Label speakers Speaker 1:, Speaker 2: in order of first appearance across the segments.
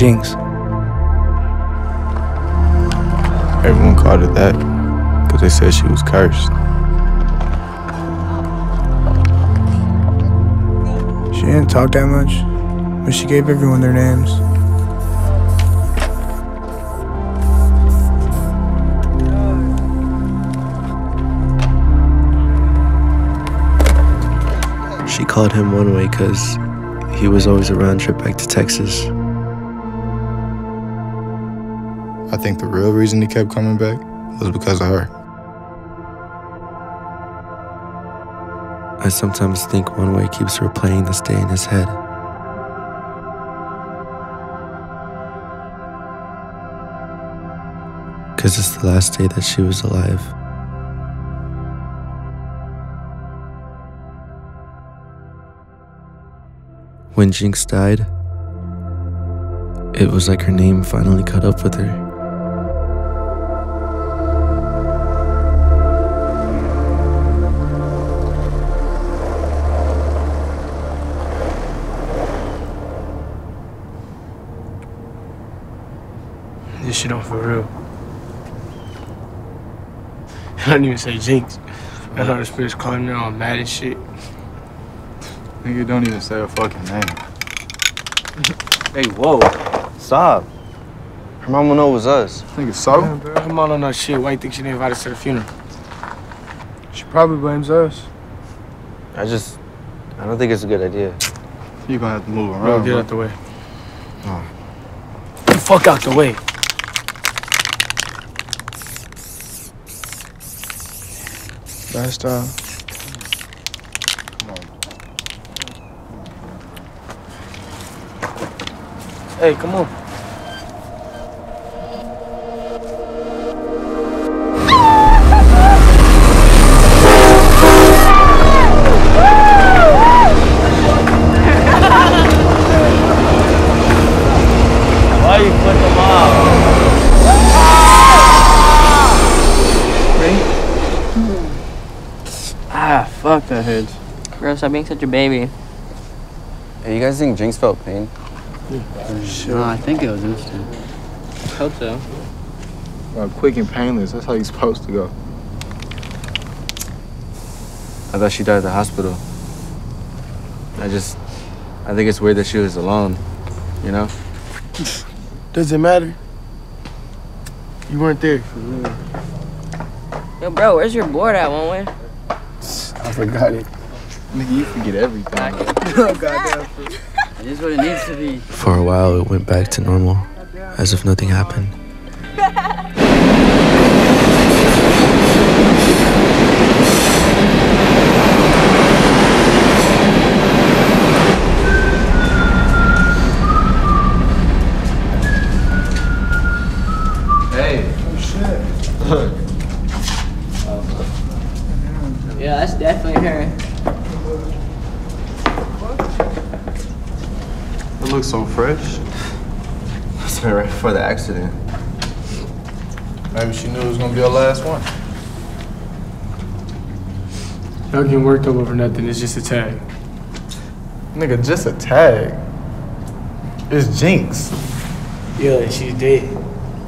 Speaker 1: was Jinx.
Speaker 2: Everyone called her that because they said she was cursed.
Speaker 1: She didn't talk that much, but she gave everyone their names.
Speaker 3: She called him one way because he was always a round trip back to Texas.
Speaker 2: I think the real reason he kept coming back was because of her.
Speaker 3: I sometimes think one way keeps replaying this day in his head. Because it's the last day that she was alive. When Jinx died, it was like her name finally caught up with her.
Speaker 4: Shit on for real. I don't even say Jinx. I know the spirit's calling me all mad and shit.
Speaker 2: Nigga, don't even say a fucking name.
Speaker 5: Hey, whoa. Stop. Her mama know it was us.
Speaker 2: Nigga, so?
Speaker 4: Yeah, bro, her mom don't know shit. Why you think she didn't invite us to the funeral?
Speaker 1: She probably blames us.
Speaker 5: I just, I don't think it's a good idea.
Speaker 2: You gonna have to move
Speaker 4: Bro,
Speaker 2: around,
Speaker 4: get
Speaker 2: bro.
Speaker 4: out the way.
Speaker 2: Oh.
Speaker 4: Get the fuck out the way.
Speaker 1: Bad style.
Speaker 4: Hey, come on. Fuck that head.
Speaker 6: Bro, stop being such a baby.
Speaker 5: Hey, you guys think Jinx felt pain?
Speaker 7: No, I think it was instant.
Speaker 6: Hope so.
Speaker 2: Uh, quick and painless. That's how you're supposed to go.
Speaker 5: I thought she died at the hospital. I just, I think it's weird that she was alone, you know?
Speaker 4: Does it matter? You weren't there.
Speaker 6: Yo, bro, where's your board at, one way?
Speaker 2: I forgot it. Nigga, you forget everything.
Speaker 7: It is what it needs to be.
Speaker 3: For a while, it went back to normal, as if nothing happened.
Speaker 2: Hey.
Speaker 6: Oh, Yeah, that's definitely her.
Speaker 2: It looks so fresh.
Speaker 5: Must have been right before the accident.
Speaker 2: Maybe she knew it was gonna be her last one.
Speaker 4: Y'all getting worked up over nothing. It's just a tag.
Speaker 2: Nigga, just a tag. It's Jinx.
Speaker 4: Yeah, she's dead.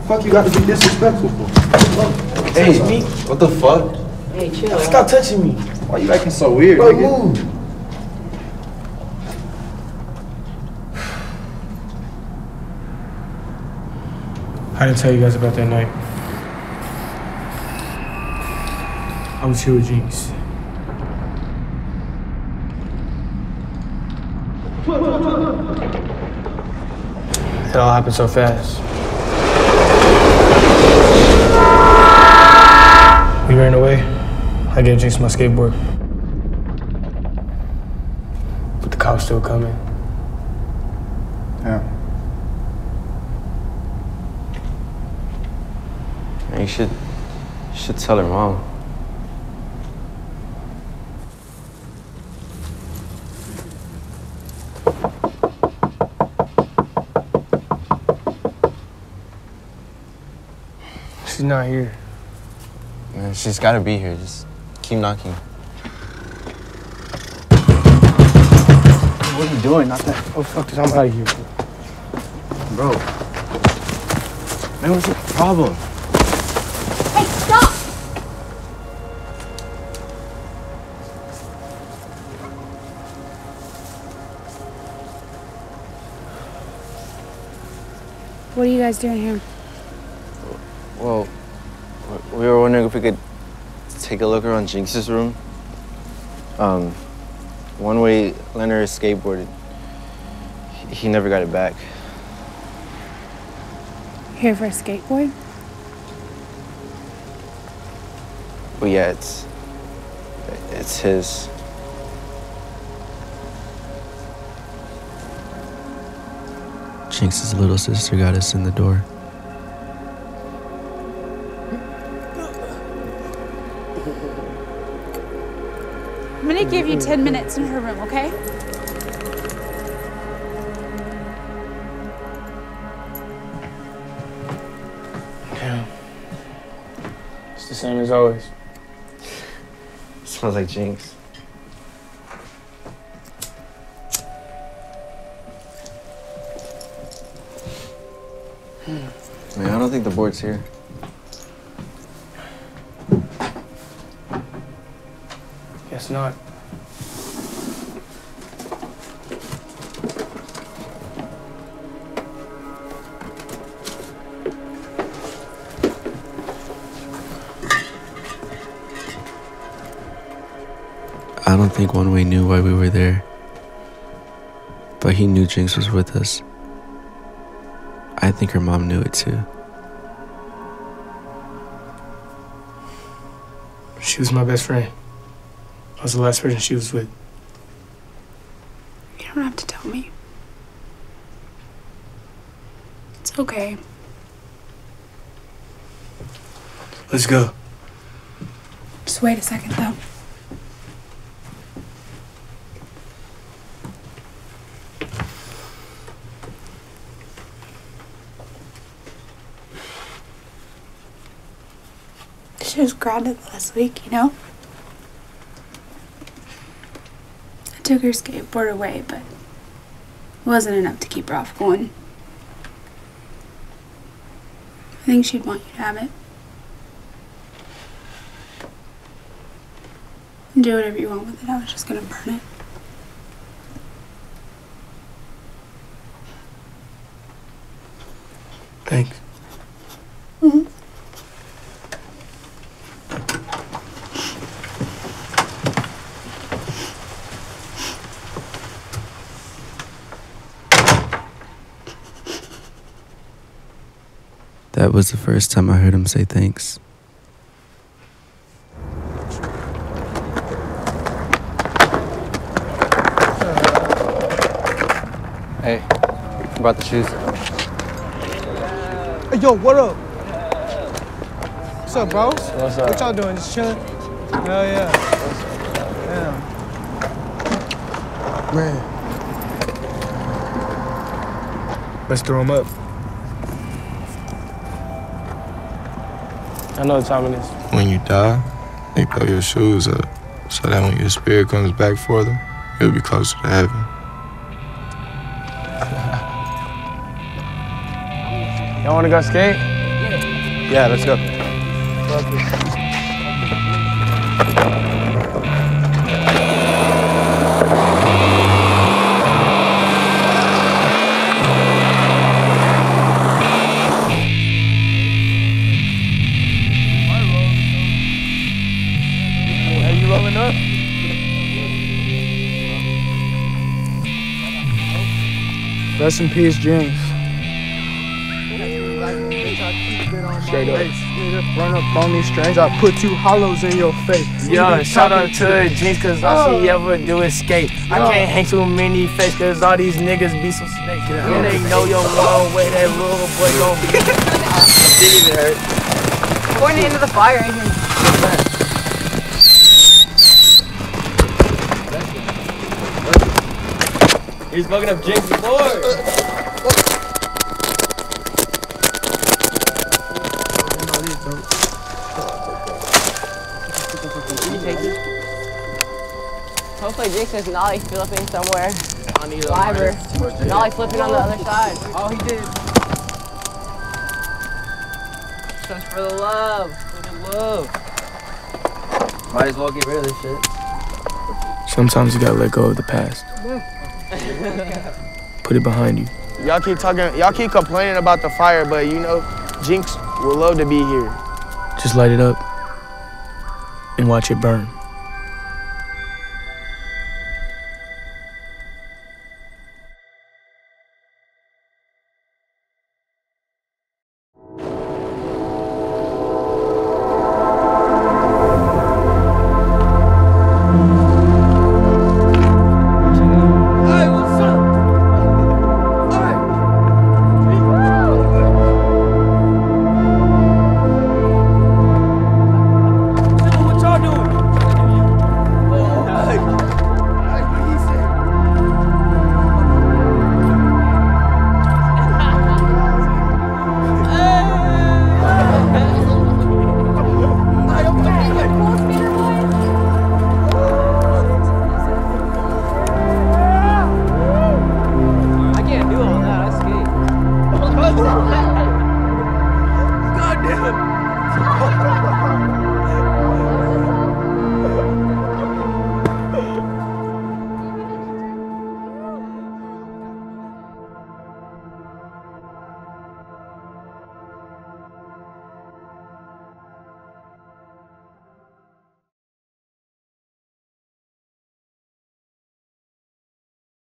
Speaker 2: Fuck you got to be disrespectful for? Hey, me? What the fuck?
Speaker 6: Hey, chill.
Speaker 2: Stop touching me. Why you acting so weird,
Speaker 1: Bro,
Speaker 2: nigga?
Speaker 1: move.
Speaker 4: I didn't tell you guys about that night. I was here with Jinx. It all happened so fast. We ran away. I gave Jinx my skateboard. But the cops still coming.
Speaker 2: Yeah.
Speaker 5: Man, you should, you should tell her mom.
Speaker 4: She's not here.
Speaker 5: Man, she's gotta be here. Just keep knocking.
Speaker 1: What are you doing? Not that.
Speaker 4: Oh, fuck this. I'm out of here. bro.
Speaker 5: Bro. Man, what's the problem?
Speaker 8: Hey, stop!
Speaker 9: What are you guys doing here?
Speaker 5: Well, we were wondering if we could take a look around Jinx's room. Um, one way Leonard skateboarded, he- he never got it back.
Speaker 9: Here for a skateboard?
Speaker 5: But yeah, it's it's his.
Speaker 3: Jinx's little sister got us in the door.
Speaker 9: I'm gonna give you 10 minutes in her room, okay?
Speaker 4: Yeah. It's the same as always.
Speaker 5: Smells like Jinx. Man, I don't think the board's here.
Speaker 4: Guess not.
Speaker 3: Think One Way knew why we were there. But he knew Jinx was with us. I think her mom knew it too.
Speaker 4: She was my best friend. I was the last person she was with.
Speaker 9: You don't have to tell me. It's okay.
Speaker 4: Let's go.
Speaker 9: Just wait a second, though. She was grounded last week, you know? I took her skateboard away, but it wasn't enough to keep her off going. I think she'd want you to have it. Do whatever you want with it. I was just gonna burn it.
Speaker 4: Thanks.
Speaker 3: That was the first time I heard him say thanks.
Speaker 5: Hey, about the shoes.
Speaker 1: Hey, yo, what up? What's up, bros?
Speaker 4: What's
Speaker 1: What
Speaker 4: up?
Speaker 1: y'all doing? Just chilling? Hell yeah. Damn. Man.
Speaker 4: Let's throw him up. I know what time it is.
Speaker 10: When you die, they throw your shoes up so that when your spirit comes back for them, you'll be closer to heaven.
Speaker 4: Y'all wanna go skate?
Speaker 5: Yeah, let's go.
Speaker 1: Rest in peace, Jinx.
Speaker 4: Straight up.
Speaker 1: Run up on these strings, I put two hollows in your face.
Speaker 4: Yo, shout out to Jinx, cause all oh. she ever do is skate. I can't hang too many fakes, cause all these niggas be some snakes. And they know your one way that little boy gon' be. Didn't even hurt.
Speaker 6: Pointing into the fire He
Speaker 5: was fucking up Jake before.
Speaker 6: Hopefully Jake not nollie flipping somewhere on either Nollie flipping on the other side.
Speaker 1: Oh, he did.
Speaker 6: Just for the love. For the love. Might as well get rid of this shit.
Speaker 4: Sometimes you gotta let go of the past. Put it behind you.
Speaker 11: Y'all keep talking, y'all keep complaining about the fire, but you know, Jinx would love to be here.
Speaker 4: Just light it up and watch it burn.